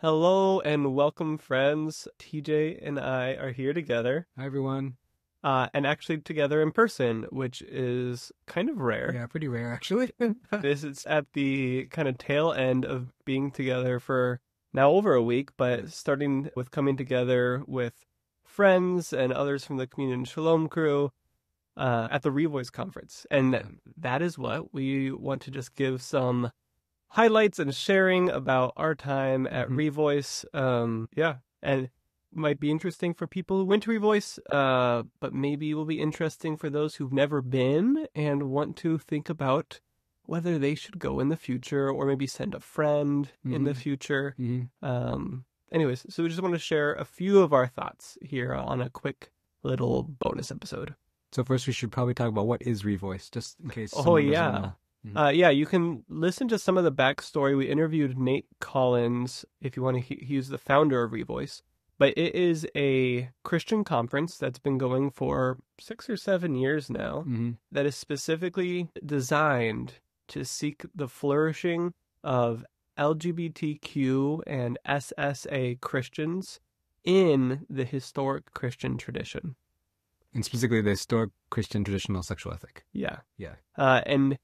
Hello and welcome, friends. TJ and I are here together, Hi, everyone. uh, and actually together in person, which is kind of rare. Yeah, pretty rare, actually. This is at the kind of tail end of being together for now over a week, but starting with coming together with friends and others from the Communion Shalom crew uh, at the Revoice conference. And that is what we want to just give some highlights and sharing about our time at Mhm. Revoice. Um, yeah, and might be interesting for people who went to Revoice, uh, but maybe will be interesting for those who've never been and want to think about whether they should go in the future or maybe send a friend in the Mhm. future. Mhm. Um, anyways, so we just want to share a few of our thoughts here on a quick little bonus episode. So first, we should probably talk about what is Revoice, just in case. Oh, yeah. Know. Uh, yeah, you can listen to some of the backstory. We interviewed Nate Collins if you want to. He, he's the founder of Revoice, but it is a Christian conference that's been going for six or seven years now. Mhm. That is specifically designed to seek the flourishing of LGBTQ and SSA Christians in the historic Christian tradition. And specifically, the historic Christian traditional sexual ethic. Yeah. Yeah. Uh, and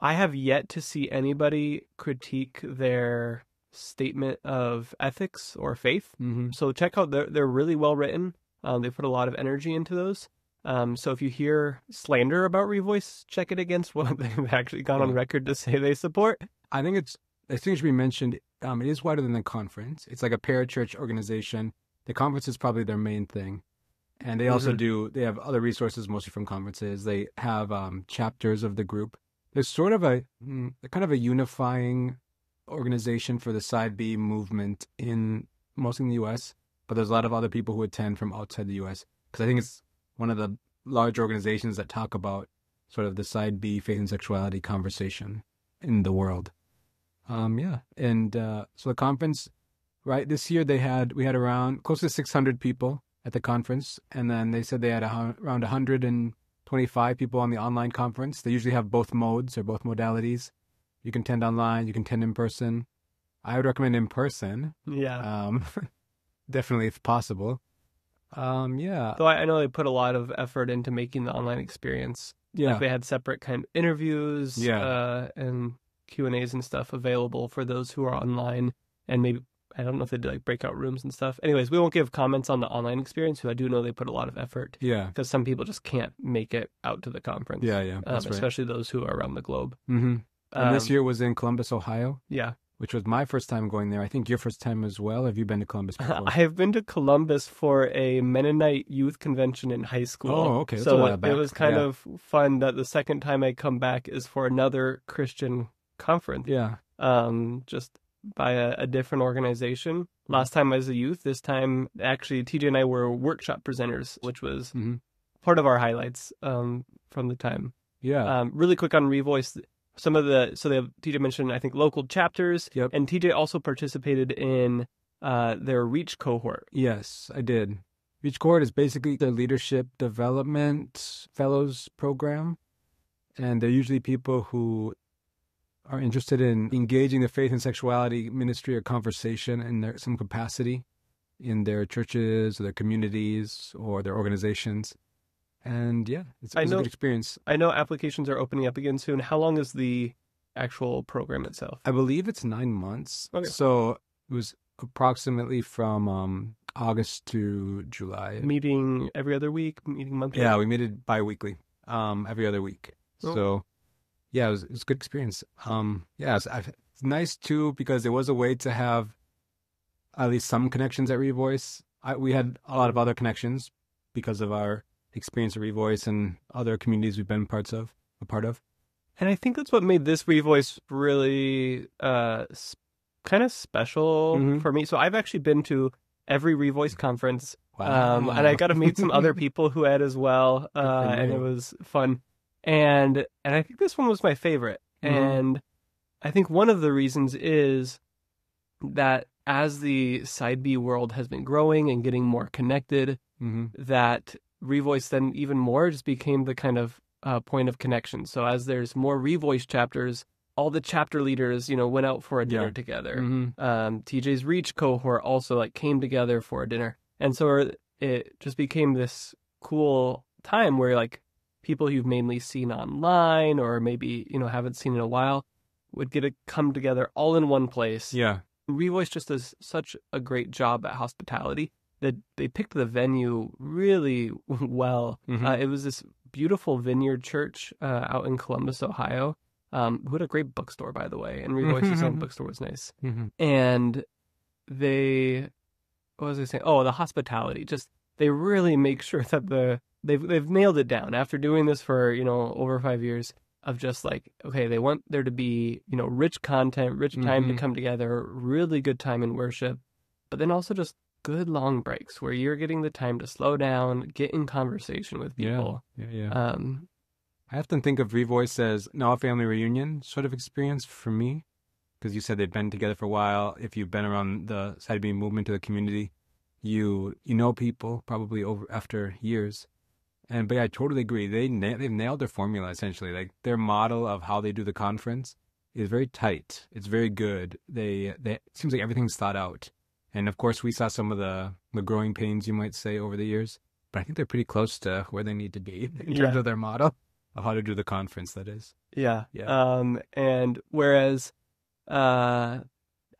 I have yet to see anybody critique their statement of ethics or faith. Mm-hmm. So check out they're they're really well written. Um, they put a lot of energy into those. Um, so if you hear slander about Revoice, check it against what they've actually gone on record to say they support. I think it's. I think it should be mentioned. Um, it is wider than the conference. It's like a parachurch organization. The conference is probably their main thing, and they also Mhm. do. They have other resources, mostly from conferences. They have um, chapters of the group. There's sort of a mm, kind of a unifying organization for the side B movement in mostly in the U.S. But there's a lot of other people who attend from outside the U.S. because I think it's one of the large organizations that talk about sort of the side B faith and sexuality conversation in the world. Um, yeah, and uh, so the conference, right? This year they had we had around close to 600 people at the conference, and then they said they had a, around 125 people on the online conference. They usually have both modes or both modalities. You can attend online, you can attend in person. I would recommend in person, Yeah. um, definitely if possible. Um, yeah, Though I, I know they put a lot of effort into making the online experience. yeah, Like they had separate kind of interviews, Yeah. uh, and Q and A's and stuff available for those who are online, and maybe I don't know if they did like breakout rooms and stuff. Anyways, we won't give comments on the online experience, because I do know they put a lot of effort yeah, because some people just can't make it out to the conference. yeah, yeah. um, right. especially those who are around the globe. hmm And this Um, year was in Columbus, Ohio. yeah, which was my first time going there. I think your first time as well. Have you been to Columbus before? I have been to Columbus for a Mennonite youth convention in high school. Oh, okay. That's so it, it was kind Yeah. of fun that the second time I come back is for another Christian conference. yeah. um, just by a, a different organization. Mm-hmm. Last time as a youth, this time actually TJ and I were workshop presenters, which was hmm part of our highlights um, from the time. Yeah. Um, really quick on Revoice, some of the so they have, TJ mentioned I think local chapters, Yep. and TJ also participated in uh, their Reach cohort. yes, I did. Reach Cohort is basically their leadership development fellows program, and they're usually people who are interested in engaging the faith and sexuality ministry or conversation in their, some capacity in their churches or their communities or their organizations. And yeah, it's, I it's a good experience. I know applications are opening up again soon. How long is the actual program itself? I believe it's nine months. Okay. So it was approximately from um, August to July. Meeting every other week, meeting monthly. Yeah, we made it bi-weekly, um, every other week. Oh. So yeah, it was, it was a good experience. Um, yeah, it's, it's nice too because it was a way to have at least some connections at Revoice. I, we had a lot of other connections because of our experience at Revoice and other communities we've been parts of, a part of. And I think that's what made this Revoice really uh, kind of special Mhm. for me. So I've actually been to every Revoice conference, Wow. um, and I got to meet some other people who had as well, uh, and it was fun. And and I think this one was my favorite. Mhm. And I think one of the reasons is that as the side B world has been growing and getting more connected, hmm that Revoice then even more just became the kind of uh, point of connection. So as there's more Revoice chapters all the chapter leaders, you know, went out for a dinner Yeah. together. Mhm. Um, TJ's Reach cohort also like came together for a dinner, and so it just became this cool time where like people you've mainly seen online or maybe you know haven't seen in a while would get to come together all in one place. Yeah. Revoice just does such a great job at hospitality that they picked the venue really well. Mhm. Uh, it was this beautiful vineyard church uh, out in Columbus, Ohio, um, who had a great bookstore, by the way, and Revoice's own bookstore was nice. Mhm. And they, what was I saying? Oh, the hospitality. Just they really make sure that the they've they've nailed it down after doing this for you know over five years of just like okay they want there to be you know rich content rich time Mhm. to come together really good time in worship but then also just good long breaks where you're getting the time to slow down get in conversation with Yeah. people Yeah. Yeah. um I often think of Revoice as now a family reunion sort of experience for me, because you said they've been together for a while. If you've been around the side B movement to the community, you you know people probably over after years. And but yeah, I totally agree. They na- they've nailed their formula essentially. Like their model of how they do the conference is very tight. It's very good. They they it seems like everything's thought out. And of course, we saw some of the the growing pains you might say over the years. But I think they're pretty close to where they need to be in terms Yeah. of their model of how to do the conference. That is. Yeah. Yeah. Um, and whereas, uh,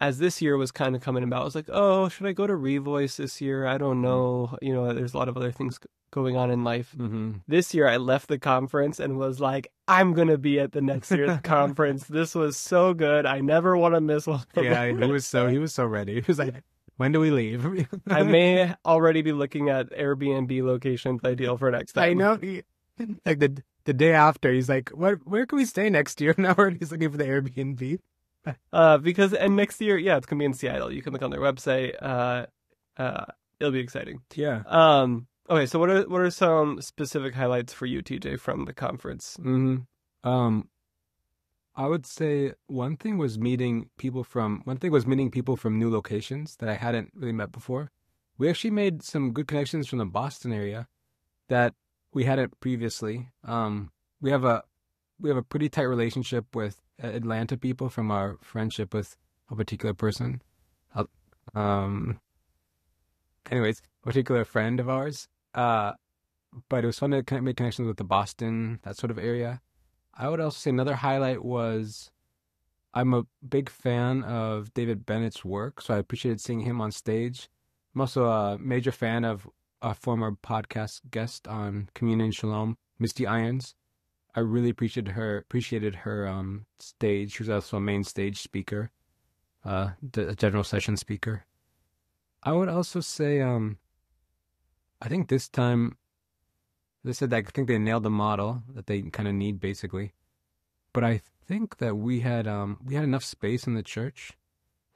as this year was kind of coming about, I was like, oh, should I go to Revoice this year? I don't know. You know, there's a lot of other things going on in life. Mm-hmm. This year, I left the conference and was like, I'm going to be at the next year's conference. This was so good. I never want to miss one. Yeah, he was so he was so ready. He was like, "When do we leave?" I may already be looking at Airbnb locations ideal for next time. I know. He, like the the day after, he's like, "What? Where can we stay next year?" Now he's looking for the Airbnb. Uh, because and next year, yeah, it's gonna be in Seattle. You can look on their website. Uh, uh, it'll be exciting. Yeah. Um. Okay. So what are what are some specific highlights for you, TJ, from the conference? hmm Um, I would say one thing was meeting people from one thing was meeting people from new locations that I hadn't really met before. We actually made some good connections from the Boston area that we hadn't previously. Um, we have a we have a pretty tight relationship with Atlanta people from our friendship with a particular person. Um, anyways, a particular friend of ours. Uh, but it was fun to make connections with the Boston, that sort of area. I would also say another highlight was I'm a big fan of David Bennett's work, so I appreciated seeing him on stage. I'm also a major fan of a former podcast guest on Communion Shalom, Misty Irons. I really appreciated her appreciated her um stage. She was also a main stage speaker, uh, a general session speaker. I would also say um, I think this time they said that I think they nailed the model that they kind of need basically. But I think that we had um we had enough space in the church.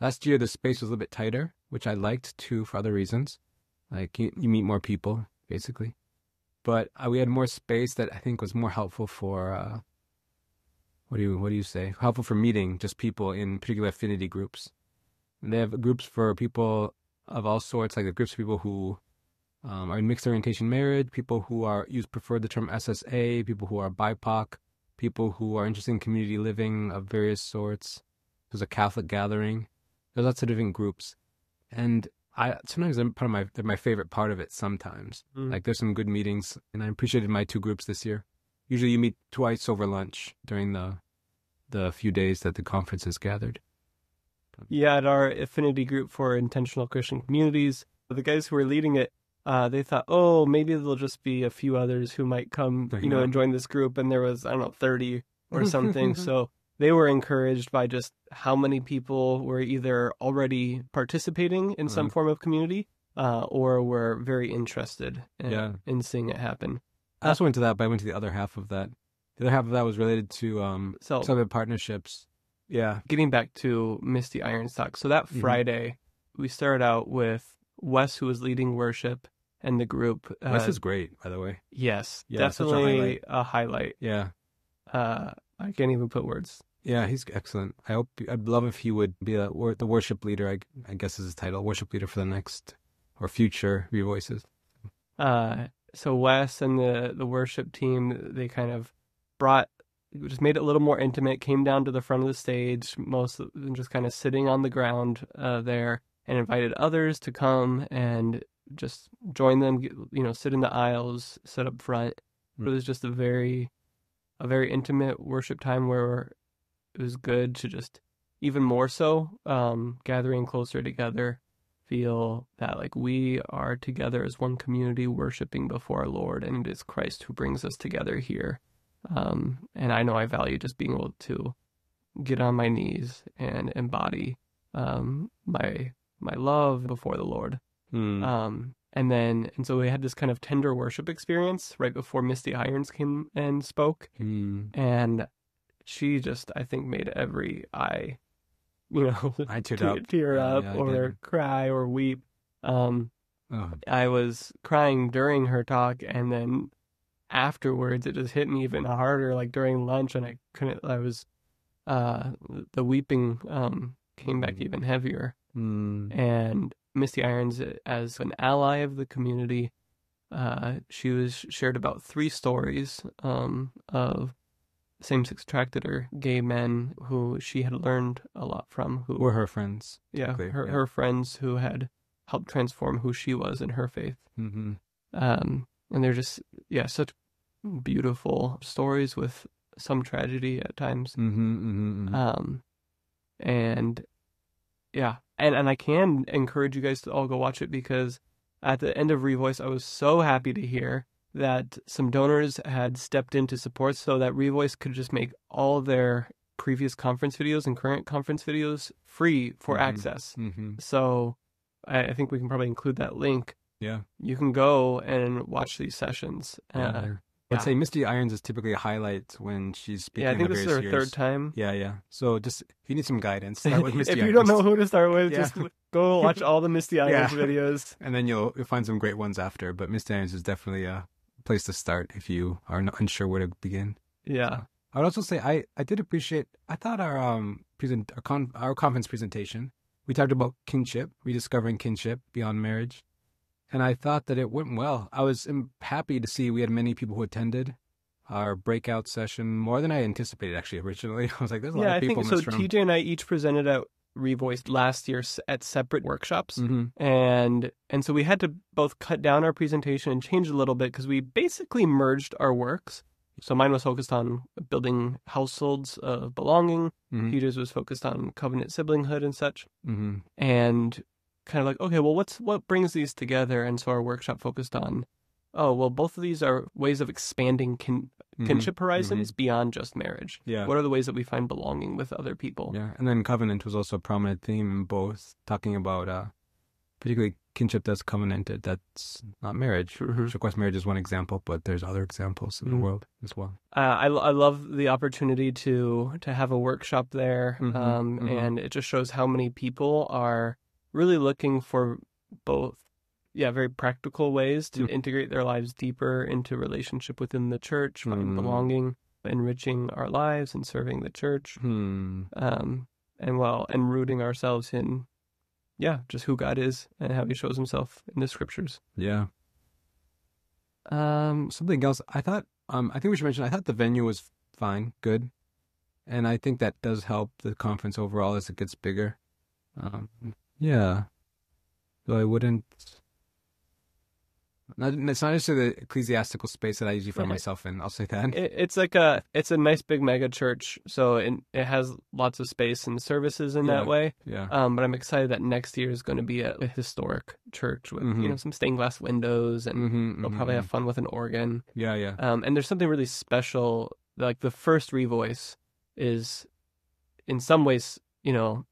Last year the space was a little bit tighter, which I liked too for other reasons. Like you, you meet more people basically. But uh, we had more space that I think was more helpful for uh what do you what do you say? Helpful for meeting just people in particular affinity groups. They have groups for people of all sorts, like the groups of people who um, are in mixed orientation marriage, people who are use prefer the term SSA, people who are BIPOC, people who are interested in community living of various sorts. There's a Catholic gathering. There's lots of different groups, and I sometimes they're part of my they're my favorite part of it. Sometimes, Mm. like there's some good meetings, and I appreciated my two groups this year. Usually, you meet twice over lunch during the the few days that the conference is gathered. Yeah, at our affinity group for intentional Christian communities, the guys who were leading it, uh, they thought, oh, maybe there'll just be a few others who might come, you know, and join this group. And there was, I don't know, 30 or something. so they were encouraged by just how many people were either already participating in some Uh-huh. form of community uh, or were very interested in, Yeah. in seeing it happen. I also went to that, but I went to the other half of that. The other half of that was related to um, So some of the partnerships. Yeah. getting back to Misty Irons talk. So that Mhm. Friday, we started out with Wes, who was leading worship, and the group. Uh, Wes is great, by the way. yes, Yeah, such a definitely highlight. a highlight. Yeah. Uh, I can't even put words. Yeah, he's excellent. I hope I'd love if he would be a, wor- the worship leader. I, I guess is his title, worship leader for the next or future revoices. Uh, so Wes and the the worship team, they kind of brought just made it a little more intimate. Came down to the front of the stage, most of them just kind of sitting on the ground uh, there, and invited others to come and just join them. get- You know, sit in the aisles, sit up front. It was just a very, a very intimate worship time where it was good to just even more so um, gathering closer together feel that like we are together as one community worshiping before our lord and it is christ who brings us together here um, and i know i value just being able to get on my knees and embody um, my my love before the lord Hmm. um, and then and so we had this kind of tender worship experience right before misty irons came and spoke Hmm. and she just I think made every eye, you know, I teared te- up. tear up yeah, or cry or weep. Um, Oh, I was crying during her talk, and then afterwards it just hit me even harder. Like during lunch, and I couldn't. I was, uh, the weeping um came back Mm. even heavier. hmm. And Misty Irons, as an ally of the community, uh, she was shared about three stories um, of same-sex attracted or gay men who she had learned a lot from. Who We're her friends. yeah, her yeah. her friends who had helped transform who she was in her faith. hmm Um, and they're just yeah, such beautiful stories with some tragedy at times. hmm hmm hmm Um, and yeah, and and I can encourage you guys to all go watch it because at the end of Revoice, I was so happy to hear that some donors had stepped in to support so that Revoice could just make all their previous conference videos and current conference videos free for Mhm. access. hmm So I, I think we can probably include that link. Yeah. You can go and watch these sessions. Yeah. Uh, I'd yeah. say Misty Irons is typically a highlight when she's speaking. yeah, I think this is her years. third time. Yeah, yeah. So just if you need some guidance, start with Misty if you Irons. don't know who to start with, Yeah. just go watch all the Misty Irons Yeah. videos. and then you'll you'll find some great ones after. But Misty Irons is definitely a place to start if you are not unsure where to begin. Yeah. I would also say I, I did appreciate I thought our um present our, con, our conference presentation we talked about kinship rediscovering kinship beyond marriage, and I thought that it went well. I was happy to see we had many people who attended our breakout session more than I anticipated actually originally. I was like, there's a Yeah, lot I of people think in so. this room. TJ and I each presented at Revoiced last year at separate workshops. hmm and and so we had to both cut down our presentation and change a little bit because we basically merged our works. So mine was focused on building households of belonging. Peter's was focused on covenant siblinghood and such. hmm And kind of like, okay, well, what's what brings these together? And so our workshop focused on, oh, well, both of these are ways of expanding kin- kinship horizons beyond just marriage. Mm-hmm. Yeah. What are the ways that we find belonging with other people? Yeah, and then covenant was also a prominent theme in both, talking about uh, particularly kinship that's covenanted, that's not marriage. Mhm. Which, of course, marriage is one example, but there's other examples in the Mhm. world as well. uh, I, I love the opportunity to to have a workshop there, Mhm, um, mhm. and it just shows how many people are really looking for both, yeah, very practical ways to Mm. integrate their lives deeper into relationship within the church, find Mm. belonging, enriching our lives, and serving the church, Hmm. um, and well, and rooting ourselves in, yeah, just who God is and how He shows Himself in the Scriptures. Yeah. Um, Something else. I thought. Um. I think we should mention. I thought the venue was fine, good, and I think that does help the conference overall as it gets bigger. Um. Yeah. So I wouldn't. Not, it's not just the ecclesiastical space that I usually find myself in. I'll say that. It, it's like a it's a nice big mega church, so it, it has lots of space and services in Yeah. that way. Yeah. Um, but I'm excited that next year is going to be a, a historic church with Mhm. you know some stained glass windows, and Mm-hmm, they'll probably have fun with an organ. Yeah, yeah. Um, and there's something really special. Like the first revoice is, in some ways, you know,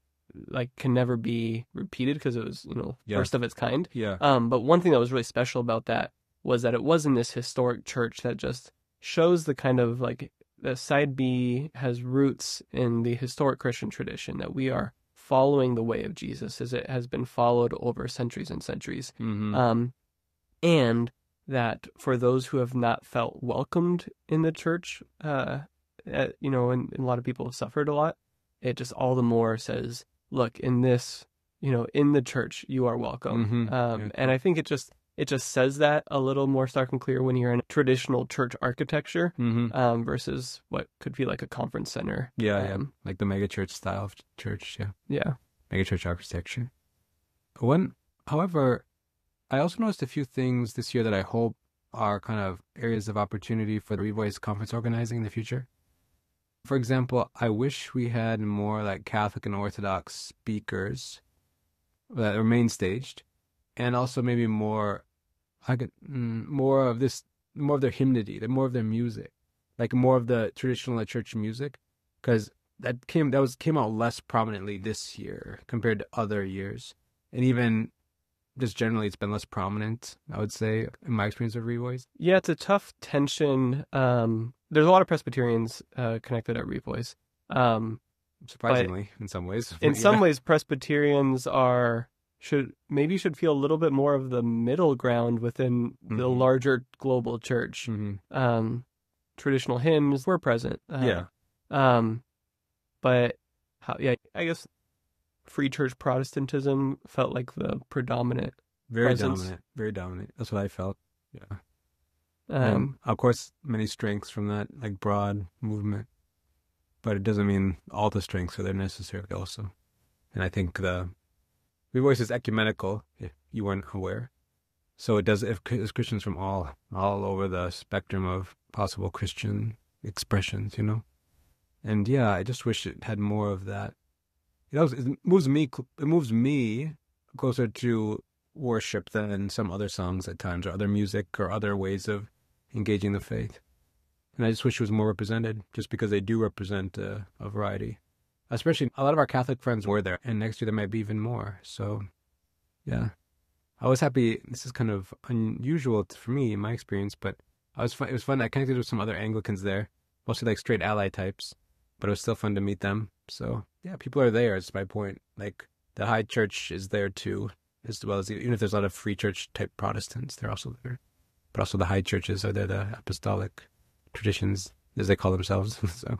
like can never be repeated because it was you know Yeah. first of its kind. Yeah. Um, but one thing that was really special about that was that it was in this historic church that just shows the kind of like the side B has roots in the historic Christian tradition that we are following the way of Jesus as it has been followed over centuries and centuries. Mm-hmm. Um, and that for those who have not felt welcomed in the church, uh, uh, you know, and, and a lot of people have suffered a lot, it just all the more says, look, in this, you know, in the church, you are welcome. Mhm. Um, Yeah. And I think it just it just says that a little more stark and clear when you're in traditional church architecture Mm-hmm. um, versus what could be like a conference center. Yeah, yeah. Um, Like the megachurch style of church. Yeah. yeah. megachurch architecture. One, however, I also noticed a few things this year that I hope are kind of areas of opportunity for the Revoice conference organizing in the future. For example, I wish we had more like Catholic and Orthodox speakers that are main staged, and also maybe more, I could mm, more of this, more of their hymnody, more of their music, like more of the traditional church music, because that came that was came out less prominently this year compared to other years, and even just generally it's been less prominent. I would say in my experience of Revoice. Yeah, it's a tough tension. Um, there's a lot of Presbyterians uh, connected at Revoice. Um, Surprisingly, in some ways. in Yeah. some ways, Presbyterians are should maybe should feel a little bit more of the middle ground within the Mhm. larger global church. Mhm. Um, traditional hymns were present. Uh, Yeah. Um, but how? Yeah, I guess free church Protestantism felt like the predominant. very presence. dominant, very dominant. That's what I felt. Yeah. Um, of course, many strengths from that, like broad movement, but it doesn't mean all the strengths are there necessarily. Also, and I think the Revoice is ecumenical. If you weren't aware, so it does. If it's Christians from all all over the spectrum of possible Christian expressions, you know, and yeah, I just wish it had more of that. It, it moves me. It moves me closer to worship than some other songs at times, or other music, or other ways of engaging the faith. And I just wish it was more represented, just because they do represent uh, a variety. Especially a lot of our Catholic friends were there, and next year there might be even more. So, yeah, I was happy. This is kind of unusual for me in my experience, but I was fun. It was fun. I connected with some other Anglicans there, mostly like straight ally types, but it was still fun to meet them. So, yeah, people are there. It's my point. Like the high church is there too, as well as even if there's a lot of free church type Protestants, they're also there but also the high churches are there, the apostolic traditions, as they call themselves. so,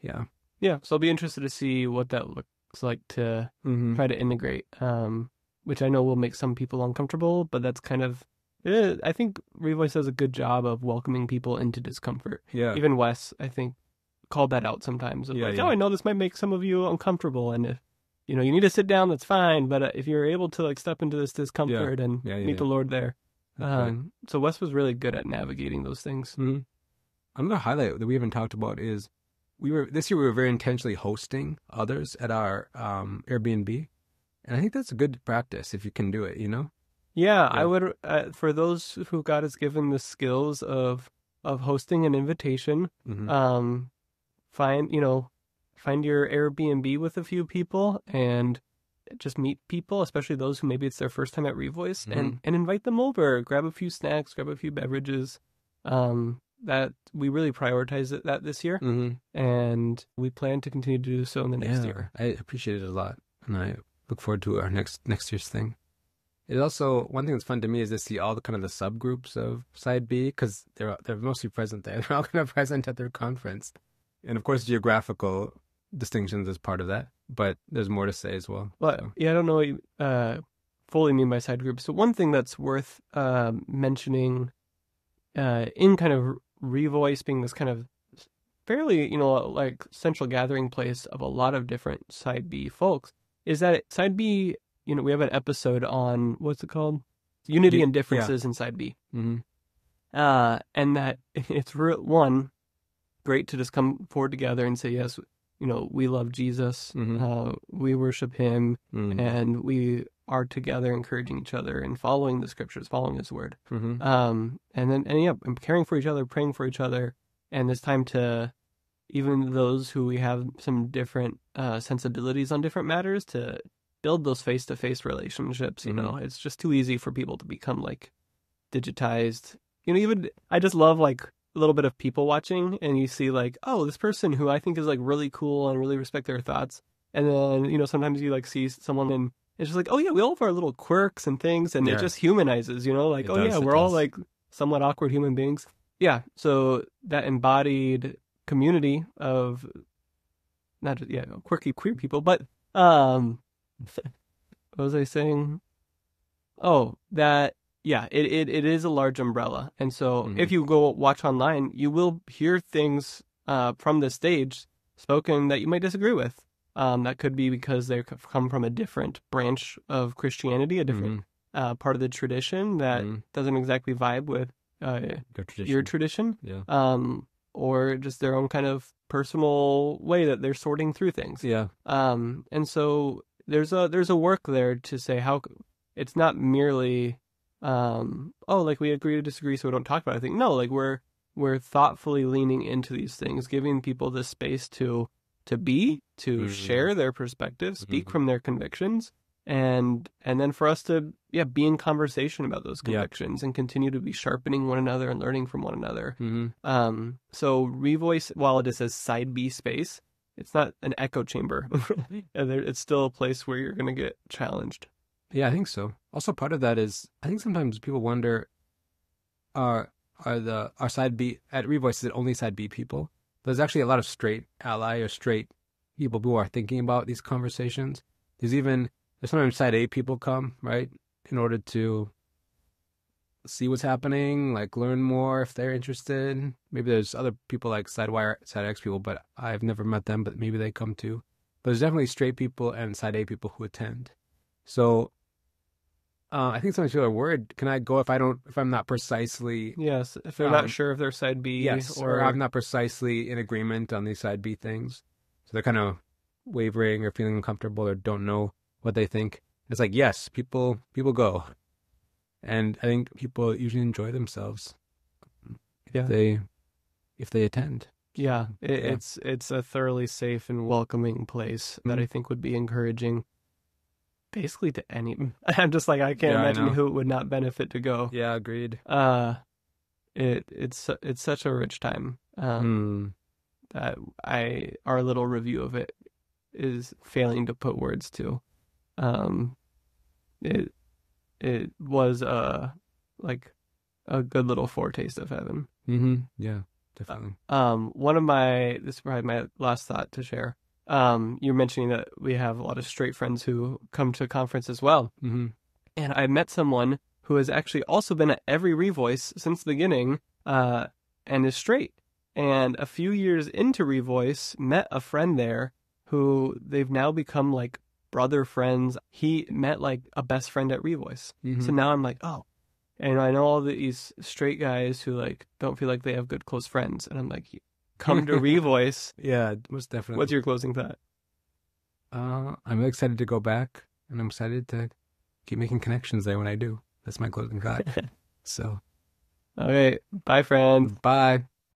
yeah. yeah, so I'll be interested to see what that looks like to Mm-hmm. try to integrate, um, which I know will make some people uncomfortable, but that's kind of. eh, I think Revoice does a good job of welcoming people into discomfort. Yeah. Even Wes, I think, called that out sometimes. Yeah, like, yeah. oh, I know this might make some of you uncomfortable, and if you know you need to sit down, that's fine. But uh, if you're able to like step into this discomfort and Yeah, yeah, meet the Lord there, right. um, so Wes was really good at navigating those things. Mhm. Another highlight that we haven't talked about is we were this year we were very intentionally hosting others at our um, Airbnb, and I think that's a good practice if you can do it. You know. Yeah, I would uh, for those who God has given the skills of of hosting an invitation. Mm-hmm. Um, find you know, find your Airbnb with a few people and just meet people, especially those who maybe it's their first time at Revoice, and and invite them over. Grab a few snacks, grab a few beverages. Um, that we really prioritize that this year, mm-hmm. and we plan to continue to do so in the next yeah, year. I appreciate it a lot, and I look forward to our next next year's thing. It also one thing that's fun to me is to see all the kind of the subgroups of Side B because they're they're mostly present there. They're all kind of present at their conference, and of course geographical distinctions is part of that. But there's more to say as well. But so. yeah, I don't know what you uh, fully mean by side groups. So one thing that's worth uh, mentioning uh, in kind of Revoice being this kind of fairly, you know, like central gathering place of a lot of different side B folks is that side B, you know, we have an episode on what's it called? Unity Yeah, and differences in side B. hmm Uh, and that it's real, one, great to just come forward together and say, yes, you know, we love Jesus, Mhm. uh, we worship him, mm and we are together encouraging each other and following the scriptures, following his word. hmm Um, and then, and yeah, and caring for each other, praying for each other. And it's time to, even those who we have some different uh, sensibilities on different matters, to build those face to face relationships. You know, it's just too easy for people to become like digitized. You know, even I just love like little bit of people watching, and you see like, oh, this person who I think is like really cool and really respect their thoughts. And then, you know, sometimes you like see someone and it's just like, oh yeah, we all have our little quirks and things, and Yeah. it just humanizes, you know, like, It oh does, yeah, we're all like somewhat awkward human beings. Yeah. So that embodied community of not just, yeah, quirky queer people, but um what was I saying? Oh, that yeah, it, it, it is a large umbrella. And so Mhm. if you go watch online, you will hear things uh, from the stage spoken that you might disagree with. Um, that could be because they come from a different branch of Christianity, a different Mhm. uh, part of the tradition that Mhm. doesn't exactly vibe with uh, tradition. your tradition, yeah. um, or just their own kind of personal way that they're sorting through things. Yeah. Um, and so there's a there's a work there to say how it's not merely um, oh like we agree to disagree so we don't talk about think no like we're we're thoughtfully leaning into these things, giving people the space to to be, to Mhm. share their perspectives, speak Mhm. from their convictions, and and then for us to yeah be in conversation about those Yeah. convictions and continue to be sharpening one another and learning from one another. hmm Um, so Revoice, while it is a side B space, it's not an echo chamber. And it's still a place where you're going to get challenged. Yeah, I think so. Also, part of that is I think sometimes people wonder, are are the our side B at Revoice is it only side B people? There's actually a lot of straight ally or straight people who are thinking about these conversations. There's even there's sometimes side A people come right in order to see what's happening, like learn more if they're interested. Maybe there's other people like side Y, side X people, but I've never met them. But maybe they come too. But there's definitely straight people and side A people who attend. So uh, I think sometimes people are worried. Can I go if I don't if I'm not precisely Yes, if they're Um, not sure if they're side B yes, or, or, I'm not precisely in agreement on these side B things, so they're kind of wavering or feeling uncomfortable or don't know what they think. It's like yes, people people go, and I think people usually enjoy themselves if Yeah. they if they attend. yeah, it, Yeah. it's it's a thoroughly safe and welcoming place that Mhm. I think would be encouraging. Basically, to any, I'm just like I can't Yeah, imagine know. who it would not benefit to go. Yeah, agreed. Uh, it it's it's such a rich time. Um, Hmm. that I our little review of it is failing to put words to. Um, it it was uh like a good little foretaste of heaven. Mm-hmm. Yeah, definitely. Um, one of my this is probably my last thought to share. Um, you're mentioning that we have a lot of straight friends who come to a conference as well, Mm-hmm. and I met someone who has actually also been at every Revoice since the beginning, uh, and is straight. And a few years into Revoice, met a friend there who they've now become like brother friends. He met like a best friend at Revoice. Mm-hmm. So now I'm like, oh, and I know all these straight guys who like don't feel like they have good close friends, and I'm like, come to Revoice. yeah, most definitely. What's your closing thought? Uh, I'm excited to go back, and I'm excited to keep making connections there when I do. That's my closing thought. so, Okay, bye, friend. bye.